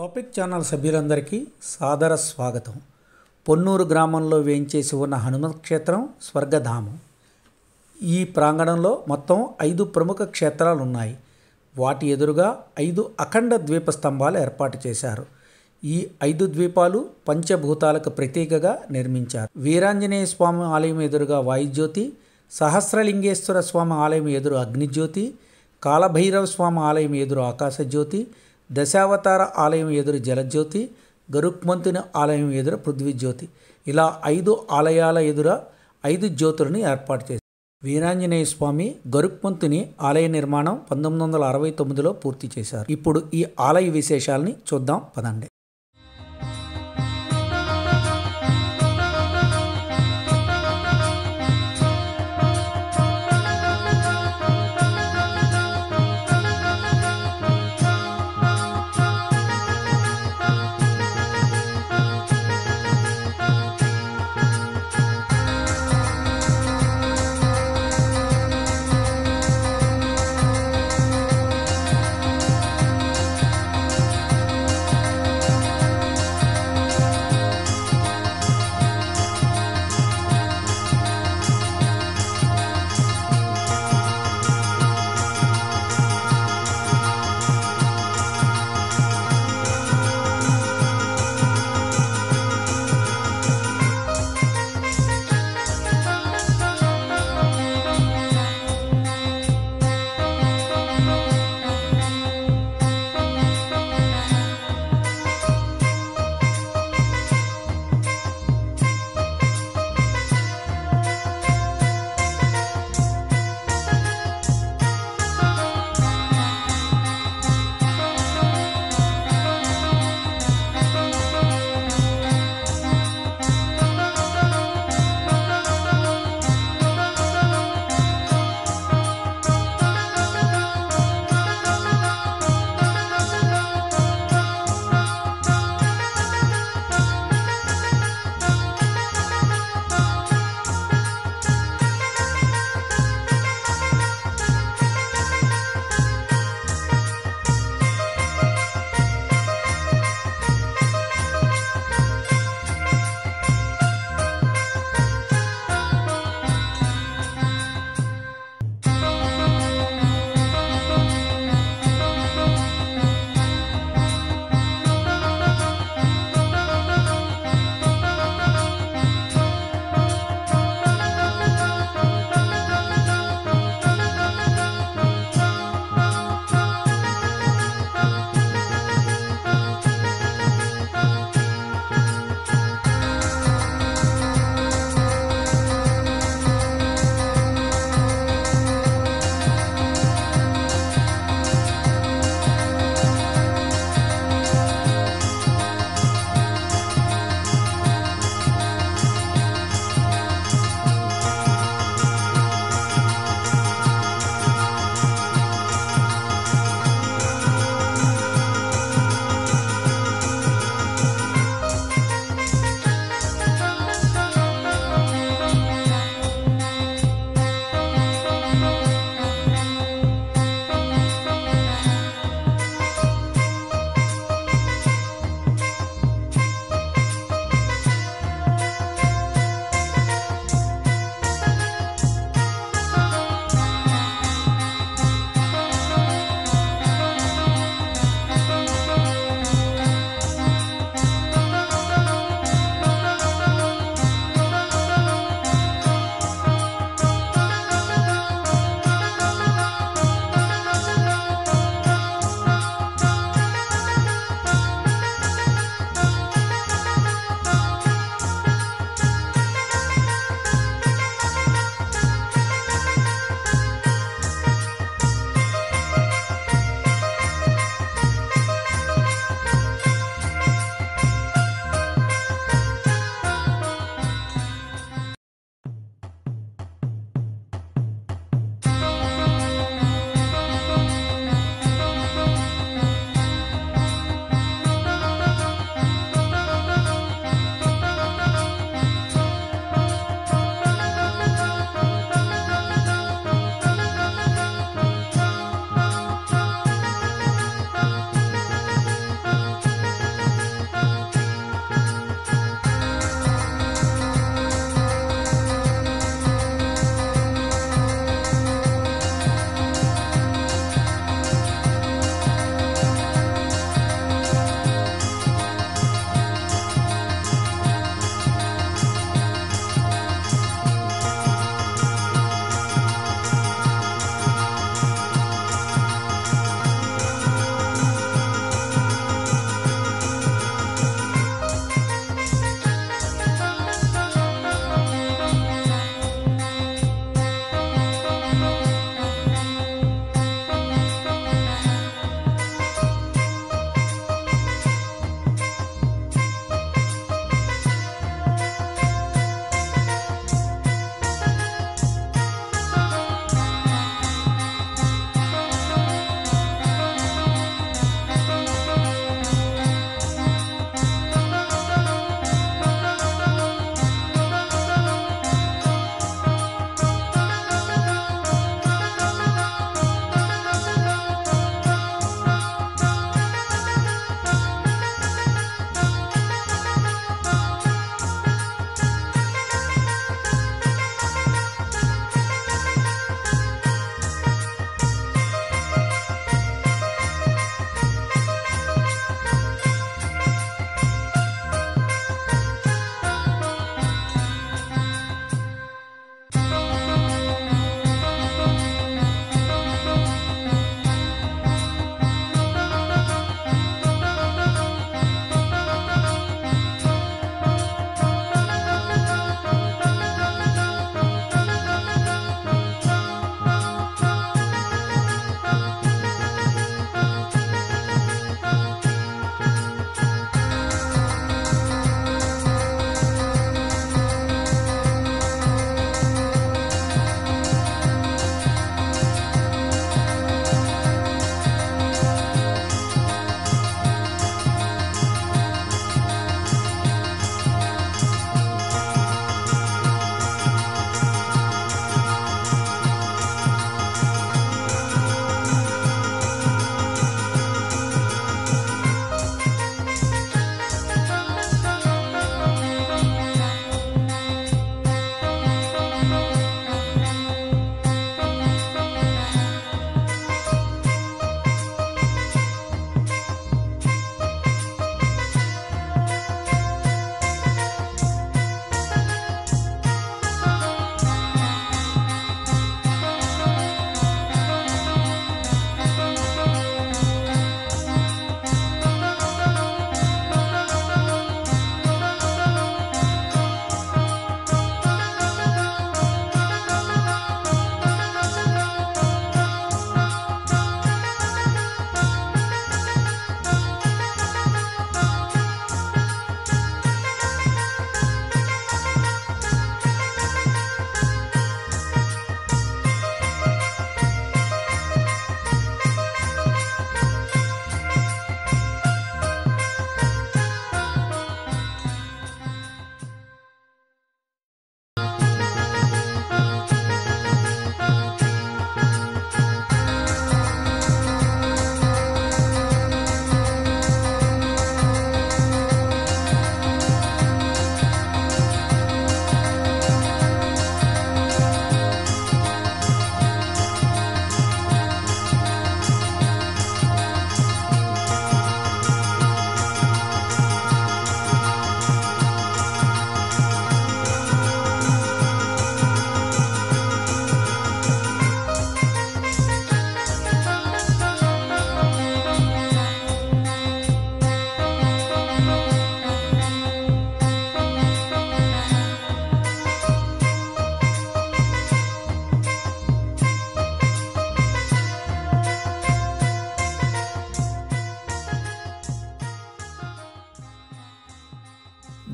Topic channel సభ్యులందరికీ సాదర స్వాగతం. పొన్నూరు గ్రామంలో వేయించేసి ఉన్న హనుమత్ క్షేత్రం స్వర్గధామం. ఈ ప్రాంగణంలో మొత్తం ఐదు ప్రముఖ క్షేత్రాలు ఉన్నాయి వాటి ఎదురుగా ఐదు అఖండ ద్వీప స్తంభాలు ఏర్పాటు చేశారు. ఈ ఐదు ద్వీపాలు పంచభూతాలకు ప్రతీకగా నిర్మించారు. వీరాంజనేయ స్వామి ఆలయం ఎదురుగా వాయుజ్యోతి సహస్రలింగేశ్వర స్వామి ఆలయం ఎదురు అగ్నిజ్యోతి కాలభైరవ స్వామి ఆలయం ఎదురు ఆకాశజ్యోతి దశావతార ఆలయం ఎదురు జలజ్యోతి గరుక్మంతుని ఆలయం ఎదురు పృథ్వీజ్యోతి. ఇలా ఐదు ఆలయాల ఎదుర ఐదు జ్యోతులను ఏర్పాటు చేశారు. వీరాంజనేయ స్వామి గరుక్మంతుని ఆలయ నిర్మాణం పంతొమ్మిది వందల అరవై తొమ్మిదిలో పూర్తి చేశారు. ఇప్పుడు ఈ ఆలయ విశేషాలని చూద్దాం. పదండి.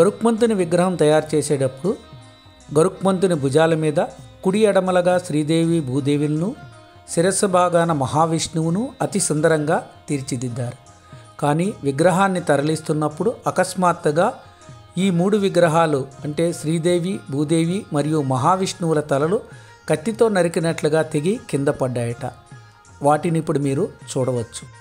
గరుక్మంతుని విగ్రహం తయారు చేసేటప్పుడు గరుక్మంతుని భుజాల మీద కుడి ఎడమలగా శ్రీదేవి భూదేవులను శిరస్సు భాగాన మహావిష్ణువును అతి సుందరంగా తీర్చిదిద్దారు. కానీ విగ్రహాన్ని తరలిస్తున్నప్పుడు అకస్మాత్తుగా ఈ మూడు విగ్రహాలు అంటే శ్రీదేవి భూదేవి మరియు మహావిష్ణువుల తలలు కత్తితో నరికినట్లుగా తెగి కింద పడ్డాయట. వాటిని ఇప్పుడు మీరు చూడవచ్చు.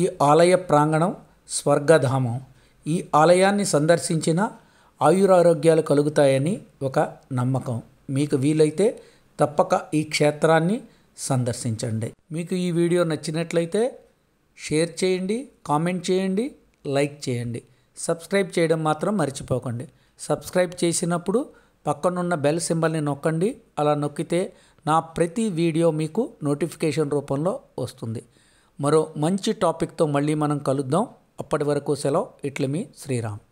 ఈ ఆలయ ప్రాంగణం స్వర్గధామం. ఈ ఆలయాన్ని సందర్శించిన ఆయురారోగ్యాలు కలుగుతాయని ఒక నమ్మకం. మీకు వీలైతే తప్పక ఈ క్షేత్రాన్ని సందర్శించండి. మీకు ఈ వీడియో నచ్చినట్లయితే షేర్ చేయండి కామెంట్ చేయండి లైక్ చేయండి. సబ్స్క్రైబ్ చేయడం మాత్రం మర్చిపోకండి. సబ్స్క్రైబ్ చేసినప్పుడు పక్కనున్న బెల్ సింబల్ని నొక్కండి. అలా నొక్కితే నా ప్రతి వీడియో మీకు నోటిఫికేషన్ రూపంలో వస్తుంది. మరో మంచి టాపిక్తో మళ్ళీ మనం కలుద్దాం. అప్పటి వరకు సెలవు. ఇట్ల మీ శ్రీరామ్.